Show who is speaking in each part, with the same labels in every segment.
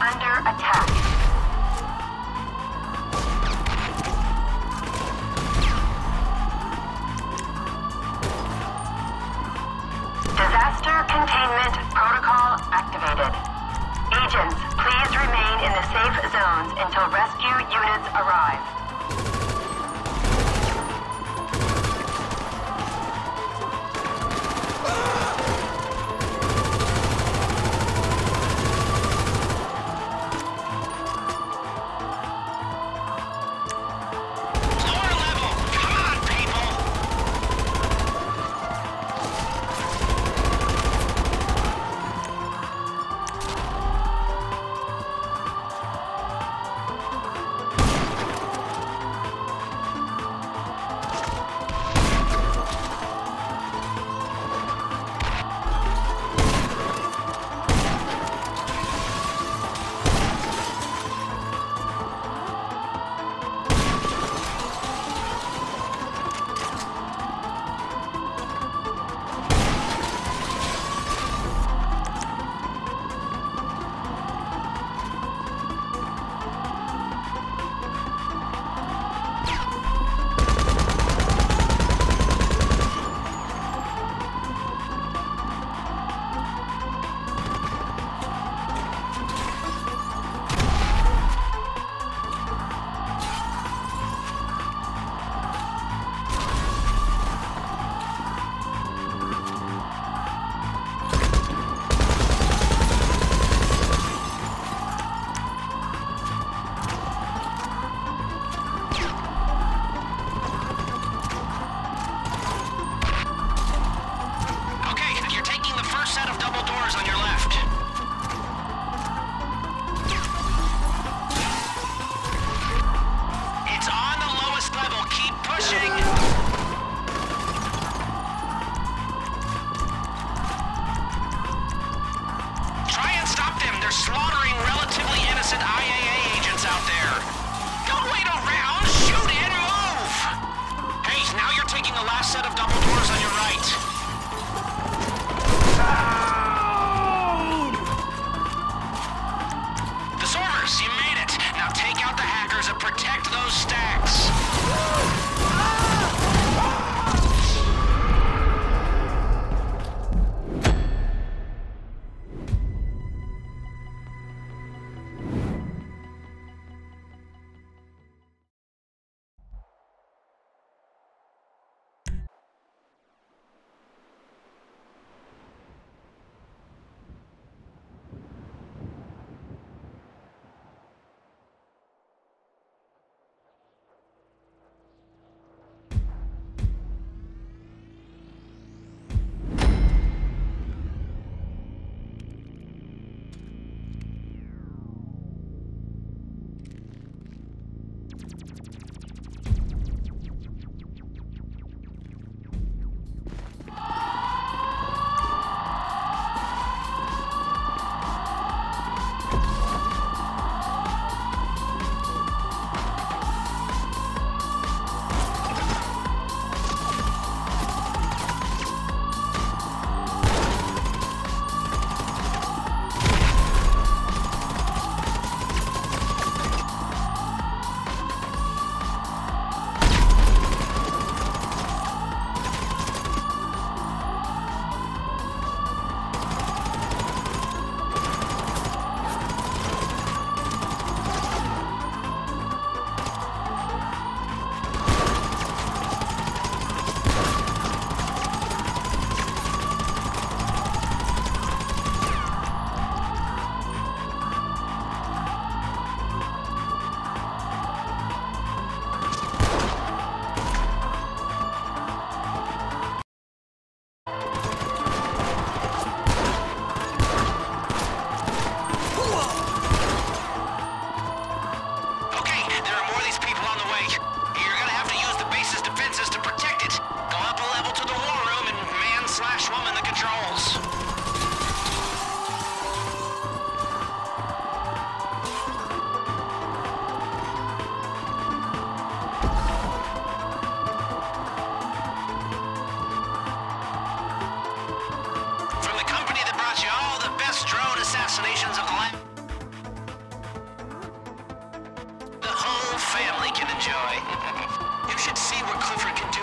Speaker 1: under attack. Disaster Containment Protocol activated. Agents, please remain in the safe zones until rescue units arrive.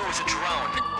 Speaker 2: With a drone.